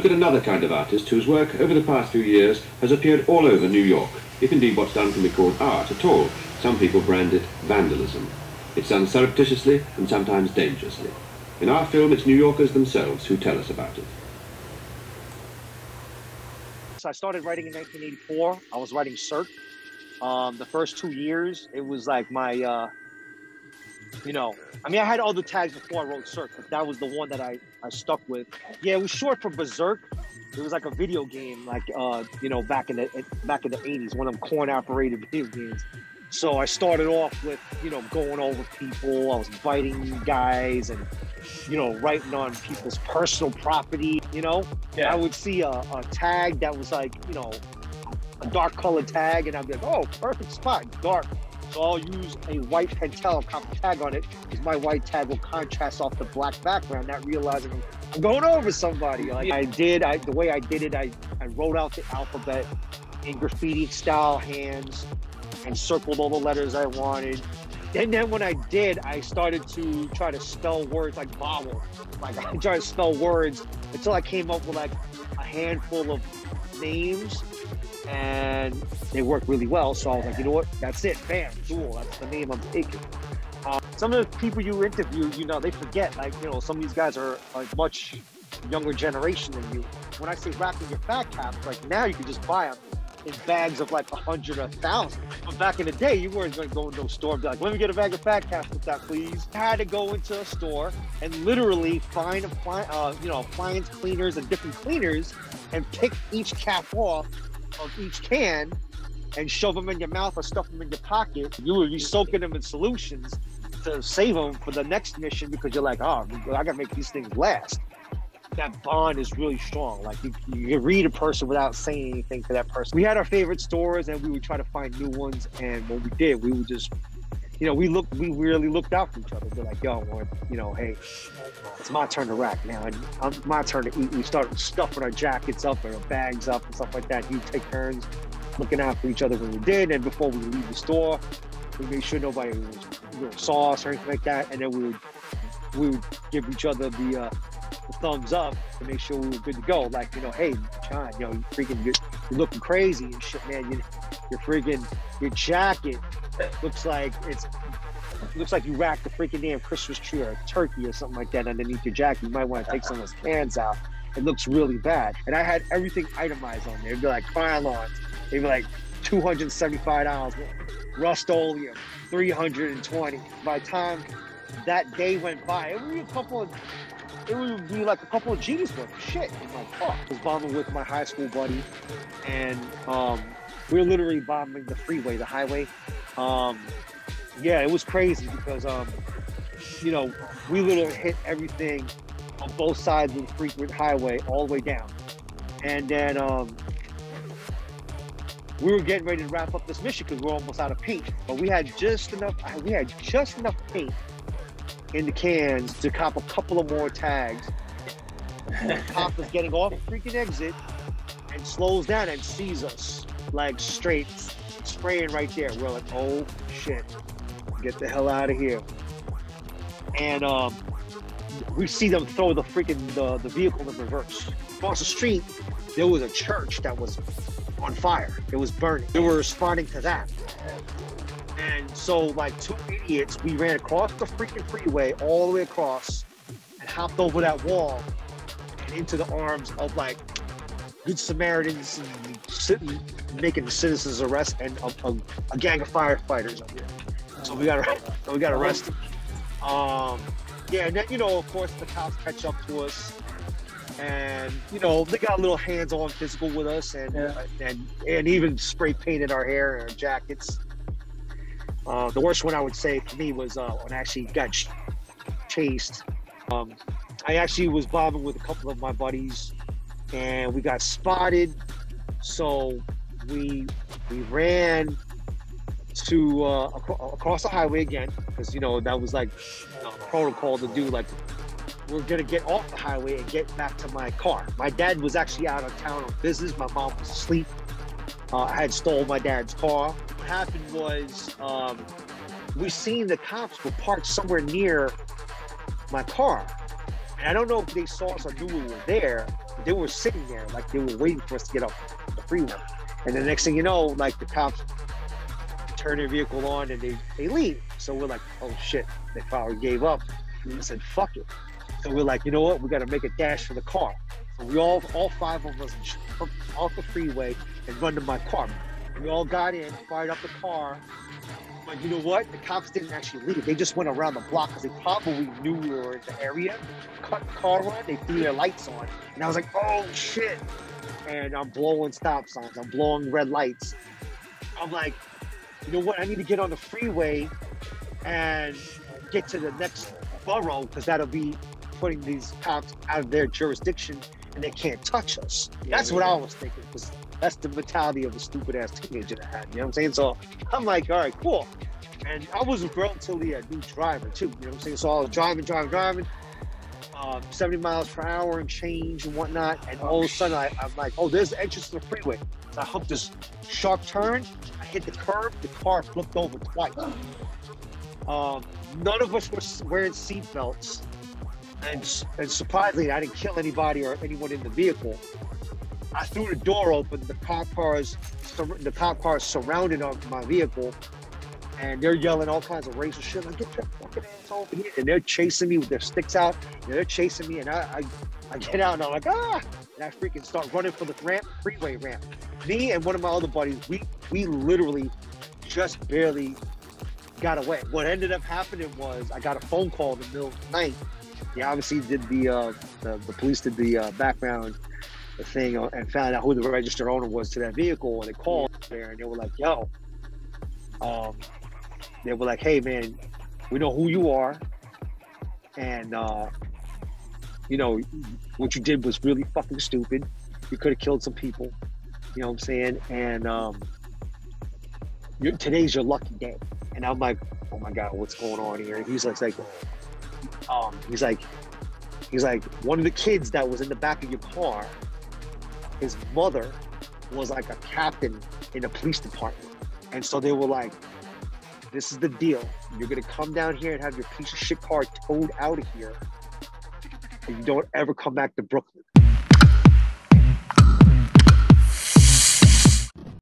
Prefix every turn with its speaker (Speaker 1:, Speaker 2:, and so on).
Speaker 1: look at another kind of artist whose work over the past few years has appeared all over New York, if indeed what's done can be called art at all. Some people brand it vandalism. It's done surreptitiously and sometimes dangerously. In our film, it's New Yorkers themselves who tell us about it.
Speaker 2: So I started writing in 1984. I was writing Cirque. Um, the first two years, it was like my, uh, you know, I mean, I had other tags before I wrote Cirque, but that was the one that I, I stuck with. Yeah, it was short for Berserk. It was like a video game, like uh, you know, back in the back in the 80s, one of them coin operated video games. So I started off with, you know, going over people. I was biting guys and you know, writing on people's personal property, you know? Yeah. I would see a, a tag that was like, you know, a dark colored tag, and I'd be like, oh, perfect spot, dark. So I'll use a white Pentel tag on it because my white tag will contrast off the black background, not realizing I'm going over somebody. Like I did, I, the way I did it, I, I wrote out the alphabet in graffiti style hands and circled all the letters I wanted and then when I did, I started to try to spell words like vowel. Like I tried to spell words until I came up with like a handful of names and they worked really well. So I was like, you know what? That's it. Bam, cool. That's the name I'm taking. Uh, some of the people you interview, you know, they forget. Like, you know, some of these guys are like much younger generation than you. When I say racking your fat cap, like now you can just buy them in bags of like a hundred or a thousand. But back in the day, you weren't going to go into a store and be like, let me get a bag of fat caps with that, please. Had to go into a store and literally find, uh, you know, appliance cleaners and different cleaners and pick each cap off of each can and shove them in your mouth or stuff them in your pocket. You would be soaking them in solutions to save them for the next mission because you're like, oh, I got to make these things last that bond is really strong. Like you, you read a person without saying anything to that person. We had our favorite stores, and we would try to find new ones. And when we did, we would just, you know, we looked, we really looked out for each other. We're like, yo, or, you know, hey, it's my turn to rack now, and it's my turn to eat. We started stuffing our jackets up and our bags up and stuff like that. You take turns looking out for each other when we did, and before we leave the store, we made sure nobody was, you know, us or anything like that, and then we would we would give each other the uh, the thumbs up to make sure we were good to go. Like, you know, hey, John, you know, you freaking, you're, you're looking crazy and shit, man. You, you're freaking, your jacket looks like it's, looks like you racked a freaking damn Christmas tree or a turkey or something like that underneath your jacket. You might want to take some of those cans out. It looks really bad. And I had everything itemized on there. It'd be like Krylons. It'd be like $275. Rust-Oleum, 320. By the time that day went by, it would be a couple of it would be like a couple of G's worth of shit in my car. I was bombing with my high school buddy, and um, we were literally bombing the freeway, the highway. Um, yeah, it was crazy because, um, you know, we literally hit everything on both sides of the frequent highway all the way down. And then um, we were getting ready to wrap up this mission because we're almost out of paint. But we had just enough. We had just enough paint in the cans to cop a couple of more tags. cop is getting off freaking exit and slows down and sees us like straight spraying right there. We're like, oh shit, get the hell out of here. And um, we see them throw the freaking the, the vehicle in reverse. Across the street, there was a church that was on fire. It was burning. They were responding to that. And so, like two idiots, we ran across the freaking freeway, all the way across, and hopped over that wall and into the arms of like good Samaritans and sitting, making the citizens arrest and a, a, a gang of firefighters up here. So we got we got arrested. Um, yeah, and then you know, of course, the cops catch up to us, and you know, they got a little hands-on physical with us, and yeah. and and even spray painted our hair and our jackets. Uh, the worst one I would say for me was uh, when I actually got ch- chased. Um, I actually was bombing with a couple of my buddies, and we got spotted. So we we ran to uh, ac- across the highway again because you know that was like protocol to do. Like we're gonna get off the highway and get back to my car. My dad was actually out of town on business. My mom was asleep. Uh, I had stole my dad's car What happened was um, we seen the cops were parked somewhere near my car. And I don't know if they saw us or knew we were there. They were sitting there like they were waiting for us to get off the freeway. And the next thing you know, like the cops turn their vehicle on and they, they leave. So we're like, oh shit, they probably gave up. And we said, fuck it. So we're like, you know what? We got to make a dash for the car. So we all, all five of us jumped off the freeway and run to my car. We all got in, fired up the car. You know what? The cops didn't actually leave. They just went around the block because they probably knew we were in the area. Cut the car on. They threw their lights on. And I was like, oh shit. And I'm blowing stop signs. I'm blowing red lights. I'm like, you know what? I need to get on the freeway and get to the next borough because that'll be putting these cops out of their jurisdiction and they can't touch us.
Speaker 3: Yeah,
Speaker 2: that's
Speaker 3: yeah,
Speaker 2: what. I was thinking because that's the mentality of a stupid ass teenager that had. You know what I'm saying? So I'm like, all right, cool. And I was relatively a new driver too. You know what I'm saying? So I was driving, driving, driving, um, 70 miles per hour and change and whatnot. And all of a sudden, I, I'm like, oh, there's the entrance to the freeway. So I hooked this sharp turn. I hit the curb. The car flipped over twice. Um, none of us were wearing seatbelts. And, and surprisingly, I didn't kill anybody or anyone in the vehicle. I threw the door open. The cop cars, the cop cars surrounded my vehicle, and they're yelling all kinds of racial shit. Like, get your fucking ass! And they're chasing me with their sticks out. And they're chasing me, and I, I, I get out, and I'm like, ah! And I freaking start running for the ramp, freeway ramp. Me and one of my other buddies, we we literally just barely got away. What ended up happening was I got a phone call in the middle of the night. They obviously did the uh, the, the police did the uh, background thing uh, and found out who the registered owner was to that vehicle, and they called there and they were like, "Yo," um, they were like, "Hey, man, we know who you are, and uh, you know what you did was really fucking stupid. You could have killed some people. You know what I'm saying? And um, today's your lucky day." And I'm like, "Oh my god, what's going on here?" And he's like, like um, he's like, he's like, one of the kids that was in the back of your car, his mother was like a captain in the police department. And so they were like, this is the deal. You're gonna come down here and have your piece of shit car towed out of here. And you don't ever come back to Brooklyn.